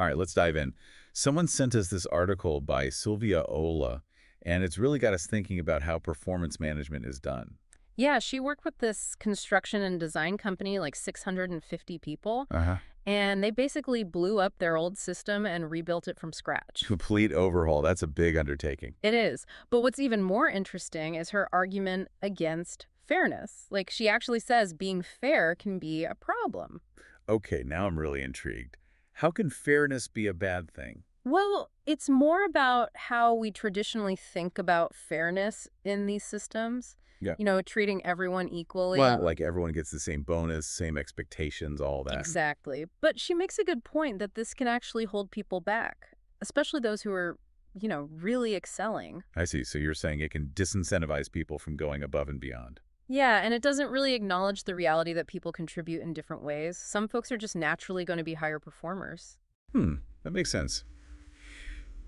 All right, let's dive in. Someone sent us this article by Sylvia Ola, and it's really got us thinking about how performance management is done. Yeah, she worked with this construction and design company, like 650 people, Uh-huh. and they basically blew up their old system and rebuilt it from scratch. Complete overhaul. That's a big undertaking. It is. But what's even more interesting is her argument against fairness. Like, she actually says being fair can be a problem. Okay, now I'm really intrigued. How can fairness be a bad thing? Well, it's more about how we traditionally think about fairness in these systems. Yeah. You know, treating everyone equally. Well, like everyone gets the same bonus, same expectations, all that. Exactly. But she makes a good point that this can actually hold people back, especially those who are, you know, really excelling. I see. So you're saying it can disincentivize people from going above and beyond. Yeah, and it doesn't really acknowledge the reality that people contribute in different ways. Some folks are just naturally going to be higher performers. Hmm, that makes sense.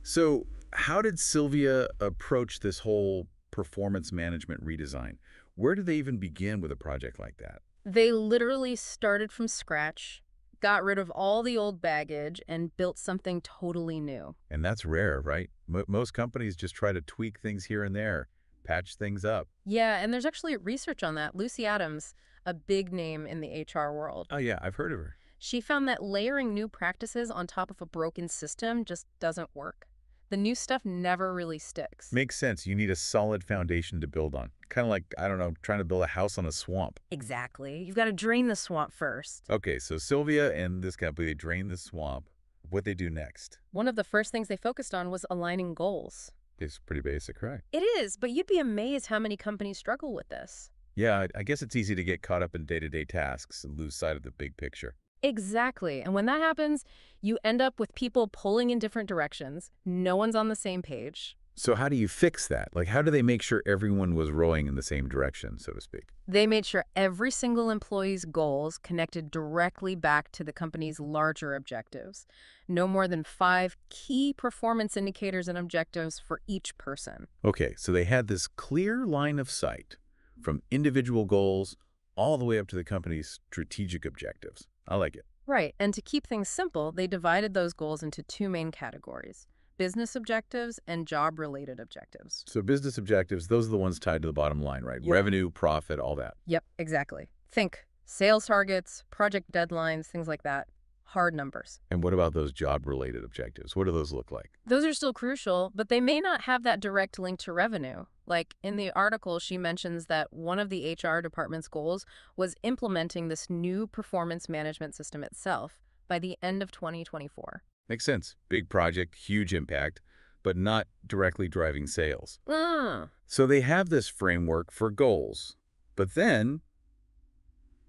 So how did Sylvia approach this whole performance management redesign? Where did they even begin with a project like that? They literally started from scratch, got rid of all the old baggage, and built something totally new. And that's rare, right? Mo most companies just try to tweak things here and there, patch things up. Yeah, and there's actually research on that. Lucy Adams, a big name in the HR world. Oh yeah, I've heard of her. She found that layering new practices on top of a broken system just doesn't work. The new stuff never really sticks. Makes sense. You need a solid foundation to build on. Kind of like, I don't know, trying to build a house on a swamp. Exactly. You've got to drain the swamp first. Okay, so Sylvia and this company, they drain the swamp. What they do next? One of the first things they focused on was aligning goals. It's pretty basic, right? It is, but you'd be amazed how many companies struggle with this. Yeah, I, I guess it's easy to get caught up in day-to-day tasks and lose sight of the big picture. Exactly. And when that happens, you end up with people pulling in different directions. No one's on the same page. So how do you fix that? Like, how do they make sure everyone was rowing in the same direction, so to speak? They made sure every single employee's goals connected directly back to the company's larger objectives. No more than five key performance indicators and objectives for each person. Okay, so they had this clear line of sight from individual goals all the way up to the company's strategic objectives. I like it. Right. And to keep things simple, they divided those goals into two main categories business objectives and job related objectives. So business objectives, those are the ones tied to the bottom line, right? Yeah. Revenue, profit, all that. Yep, exactly. Think sales targets, project deadlines, things like that. Hard numbers. And what about those job-related objectives? What do those look like? Those are still crucial, but they may not have that direct link to revenue. Like in the article, she mentions that one of the HR department's goals was implementing this new performance management system itself by the end of 2024. Makes sense. Big project, huge impact, but not directly driving sales. Mm. So they have this framework for goals, but then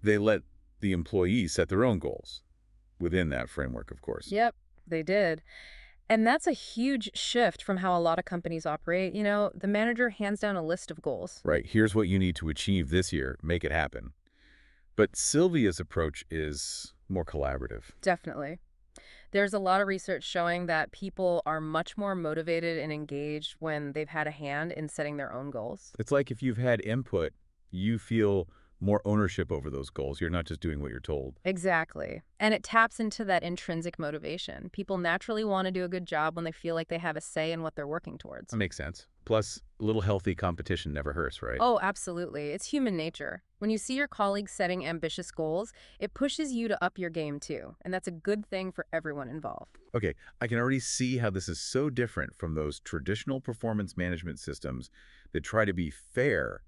they let the employees set their own goals within that framework, of course. Yep, they did. And that's a huge shift from how a lot of companies operate. You know, the manager hands down a list of goals. Right. Here's what you need to achieve this year. Make it happen. But Sylvia's approach is more collaborative. Definitely. There's a lot of research showing that people are much more motivated and engaged when they've had a hand in setting their own goals. It's like if you've had input, you feel more ownership over those goals. You're not just doing what you're told. Exactly. And it taps into that intrinsic motivation. People naturally want to do a good job when they feel like they have a say in what they're working towards. That makes sense. Plus, a little healthy competition never hurts, right? Oh, absolutely. It's human nature. When you see your colleagues setting ambitious goals, it pushes you to up your game too. And that's a good thing for everyone involved. Okay, I can already see how this is so different from those traditional performance management systems that try to be fair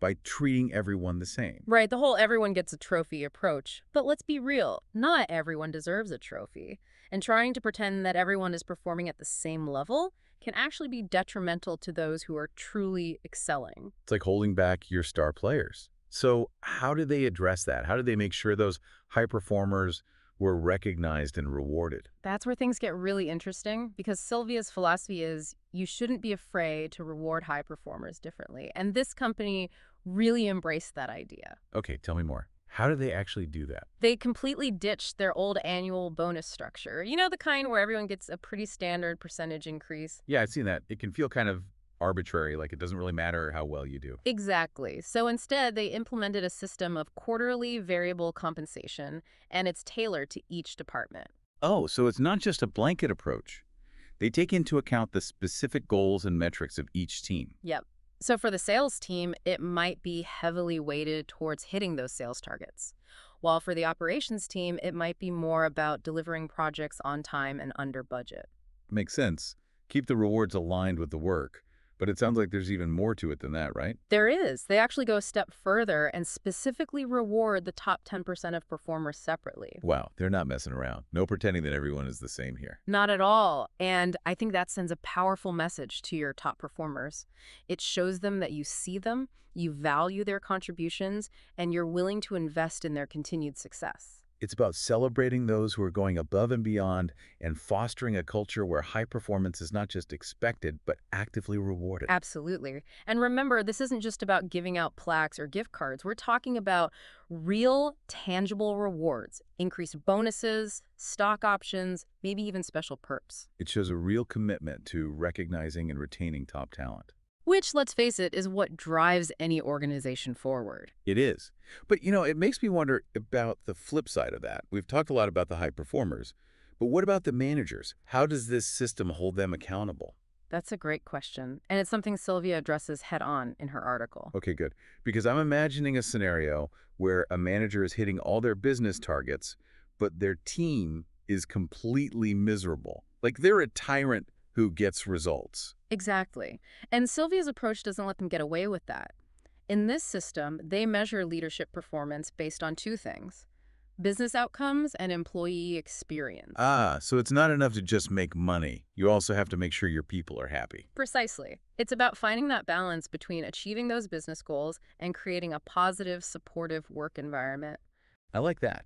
by treating everyone the same. Right, the whole everyone gets a trophy approach. But let's be real, not everyone deserves a trophy. And trying to pretend that everyone is performing at the same level can actually be detrimental to those who are truly excelling. It's like holding back your star players. So how do they address that? How do they make sure those high performers were recognized and rewarded? That's where things get really interesting because Sylvia's philosophy is you shouldn't be afraid to reward high performers differently. And this company really embraced that idea. Okay, tell me more. How did they actually do that? They completely ditched their old annual bonus structure. You know, the kind where everyone gets a pretty standard percentage increase? Yeah, I've seen that. It can feel kind of arbitrary, like it doesn't really matter how well you do. Exactly. So instead, they implemented a system of quarterly variable compensation, and it's tailored to each department. Oh, so it's not just a blanket approach. They take into account the specific goals and metrics of each team. Yep. So for the sales team, it might be heavily weighted towards hitting those sales targets. While for the operations team, it might be more about delivering projects on time and under budget. Makes sense. Keep the rewards aligned with the work. But it sounds like there's even more to it than that, right? There is. They actually go a step further and specifically reward the top 10% of performers separately. Wow, they're not messing around. No pretending that everyone is the same here. Not at all. And I think that sends a powerful message to your top performers. It shows them that you see them, you value their contributions, and you're willing to invest in their continued success. It's about celebrating those who are going above and beyond and fostering a culture where high performance is not just expected, but actively rewarded. Absolutely. And remember, this isn't just about giving out plaques or gift cards. We're talking about real, tangible rewards, increased bonuses, stock options, maybe even special perks. It shows a real commitment to recognizing and retaining top talent. Which, let's face it, is what drives any organization forward. It is. But, you know, it makes me wonder about the flip side of that. We've talked a lot about the high performers, but what about the managers? How does this system hold them accountable? That's a great question, and it's something Sylvia addresses head on in her article. Okay, good. Because I'm imagining a scenario where a manager is hitting all their business targets, but their team is completely miserable. Like they're a tyrant who gets results. Exactly. And Sylvia's approach doesn't let them get away with that. In this system, they measure leadership performance based on two things business outcomes and employee experience. Ah, so it's not enough to just make money. You also have to make sure your people are happy. Precisely. It's about finding that balance between achieving those business goals and creating a positive, supportive work environment. I like that.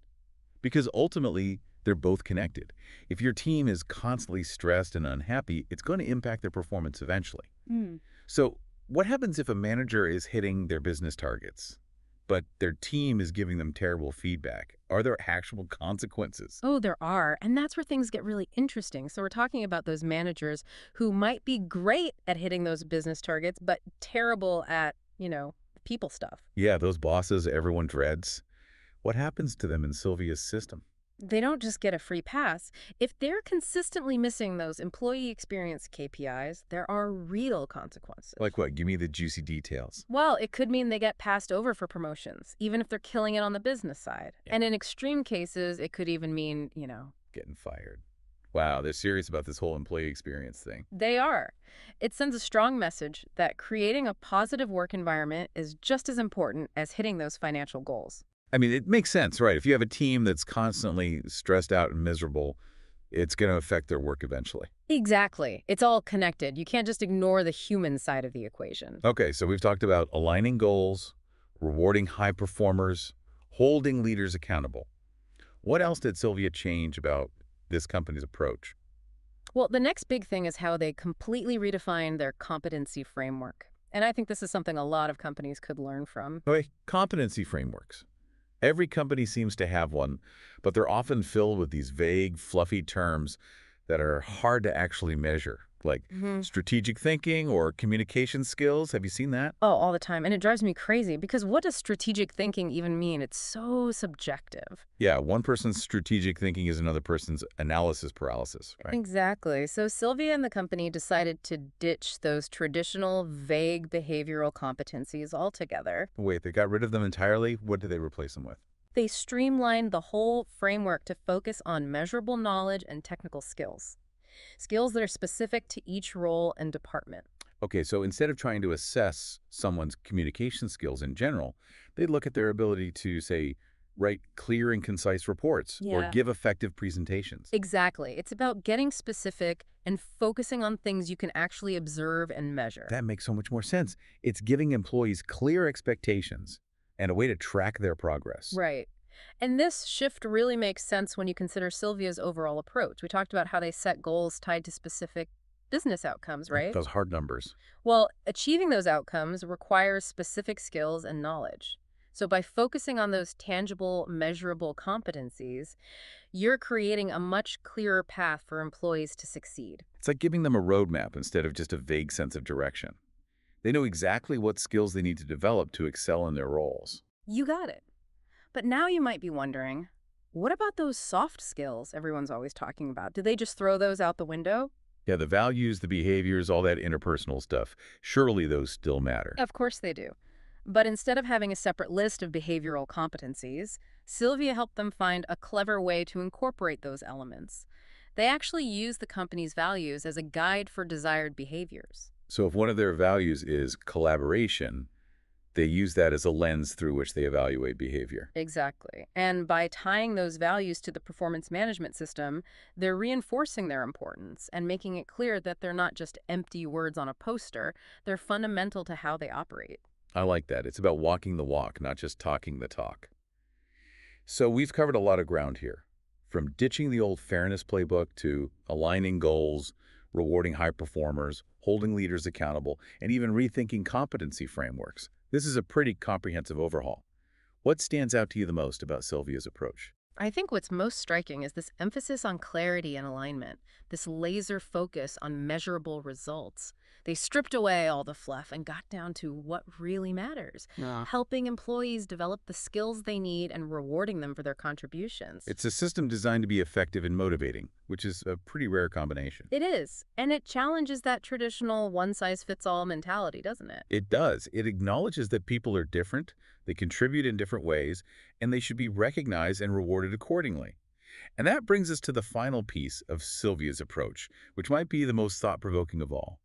Because ultimately, they're both connected. If your team is constantly stressed and unhappy, it's going to impact their performance eventually. Mm. So what happens if a manager is hitting their business targets, but their team is giving them terrible feedback? Are there actual consequences? Oh, there are. And that's where things get really interesting. So we're talking about those managers who might be great at hitting those business targets, but terrible at, you know, people stuff. Yeah, those bosses everyone dreads. What happens to them in Sylvia's system? They don't just get a free pass. If they're consistently missing those employee experience KPIs, there are real consequences. Like what? Give me the juicy details. Well, it could mean they get passed over for promotions, even if they're killing it on the business side. Yeah. And in extreme cases, it could even mean, you know, Getting fired. Wow, they're serious about this whole employee experience thing. they are. It sends a strong message that creating a positive work environment is just as important as hitting those financial goals. I mean, it makes sense, right? If you have a team that's constantly stressed out and miserable, it's going to affect their work eventually. Exactly. It's all connected. You can't just ignore the human side of the equation. Okay, so we've talked about aligning goals, rewarding high performers, holding leaders accountable. What else did Sylvia change about this company's approach? Well, the next big thing is how they completely redefined their competency framework. And I think this is something a lot of companies could learn from. Okay, competency frameworks. Every company seems to have one, but they're often filled with these vague, fluffy terms that are hard to actually measure, like mm-hmm. strategic thinking or communication skills. Have you seen that? Oh, all the time. And it drives me crazy because what does strategic thinking even mean? It's so subjective. Yeah, one person's strategic thinking is another person's analysis paralysis, right? Exactly. So Sylvia and the company decided to ditch those traditional, vague behavioral competencies altogether. Wait, they got rid of them entirely? What did they replace them with? They streamlined the whole framework to focus on measurable knowledge and technical skills. Skills that are specific to each role and department. Okay, so instead of trying to assess someone's communication skills in general, they look at their ability to, say, write clear and concise reports or give effective presentations. Exactly. It's about getting specific and focusing on things you can actually observe and measure. That makes so much more sense. It's giving employees clear expectations and a way to track their progress. Right. And this shift really makes sense when you consider Sylvia's overall approach. We talked about how they set goals tied to specific business outcomes, right? Those hard numbers. Well, achieving those outcomes requires specific skills and knowledge. So by focusing on those tangible, measurable competencies, you're creating a much clearer path for employees to succeed. It's like giving them a roadmap instead of just a vague sense of direction. They know exactly what skills they need to develop to excel in their roles. You got it. But now you might be wondering, What about those soft skills everyone's always talking about? Do they just throw those out the window? Yeah, the values, the behaviors, all that interpersonal stuff, surely those still matter. Of course they do. But instead of having a separate list of behavioral competencies, Sylvia helped them find a clever way to incorporate those elements. They actually use the company's values as a guide for desired behaviors. So if one of their values is collaboration, they use that as a lens through which they evaluate behavior. Exactly. And by tying those values to the performance management system, they're reinforcing their importance and making it clear that they're not just empty words on a poster, they're fundamental to how they operate. I like that. It's about walking the walk, not just talking the talk. So we've covered a lot of ground here. From ditching the old fairness playbook to aligning goals, rewarding high performers, holding leaders accountable, and even rethinking competency frameworks. This is a pretty comprehensive overhaul. What stands out to you the most about Sylvia's approach? I think what's most striking is this emphasis on clarity and alignment, this laser focus on measurable results. They stripped away all the fluff and got down to what really matters, Uh, helping employees develop the skills they need and rewarding them for their contributions. It's a system designed to be effective and motivating, which is a pretty rare combination. It is, and it challenges that traditional one-size-fits-all mentality, doesn't it? It does. It acknowledges that people are different, they contribute in different ways, and they should be recognized and rewarded accordingly. And that brings us to the final piece of Sylvia's approach, which might be the most thought-provoking of all.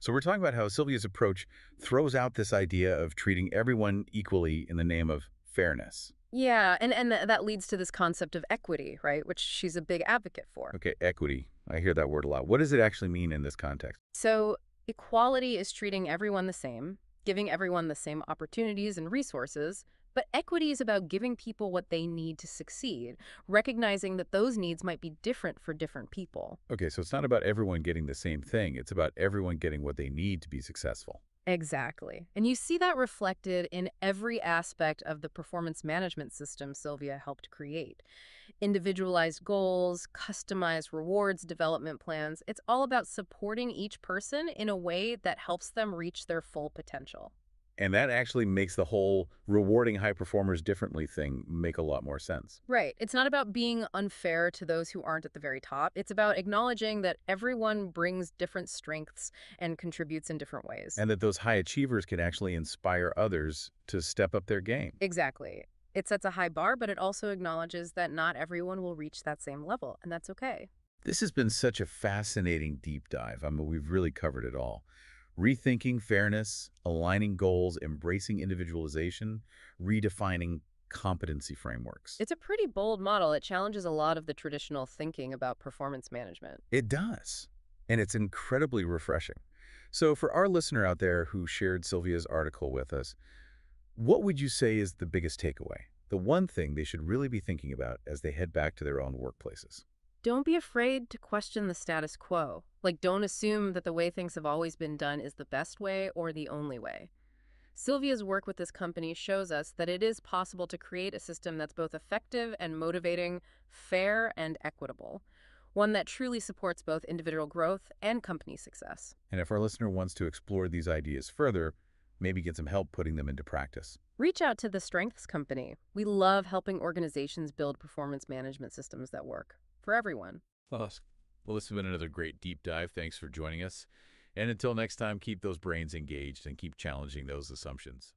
So we're talking about how Sylvia's approach throws out this idea of treating everyone equally in the name of fairness. Yeah, and, and th- that leads to this concept of equity, right, which she's a big advocate for. Okay, equity. I hear that word a lot. What does it actually mean in this context? So equality is treating everyone the same, giving everyone the same opportunities and resources, but equity is about giving people what they need to succeed, recognizing that those needs might be different for different people. Okay, so it's not about everyone getting the same thing. It's about everyone getting what they need to be successful. Exactly. And you see that reflected in every aspect of the performance management system Sylvia helped create. Individualized goals, customized rewards, development plans. It's all about supporting each person in a way that helps them reach their full potential. And that actually makes the whole rewarding high performers differently thing make a lot more sense. Right. It's not about being unfair to those who aren't at the very top. It's about acknowledging that everyone brings different strengths and contributes in different ways. And that those high achievers can actually inspire others to step up their game. exactly. It sets a high bar, but it also acknowledges that not everyone will reach that same level, and that's okay. This has been such a fascinating deep dive. I mean, we've really covered it all. Rethinking fairness, aligning goals, embracing individualization, redefining competency frameworks. It's a pretty bold model. It challenges a lot of the traditional thinking about performance management. It does. And it's incredibly refreshing. So for our listener out there who shared Sylvia's article with us, what would you say is the biggest takeaway? The one thing they should really be thinking about as they head back to their own workplaces. Don't be afraid to question the status quo. Like, don't assume that the way things have always been done is the best way or the only way. Sylvia's work with this company shows us that it is possible to create a system that's both effective and motivating, fair and equitable, one that truly supports both individual growth and company success. And if our listener wants to explore these ideas further, maybe get some help putting them into practice. Reach out to the Strengths Company. We love helping organizations build performance management systems that work for everyone. Well, well, this has been another great deep dive. Thanks for joining us. And until next time, keep those brains engaged and keep challenging those assumptions.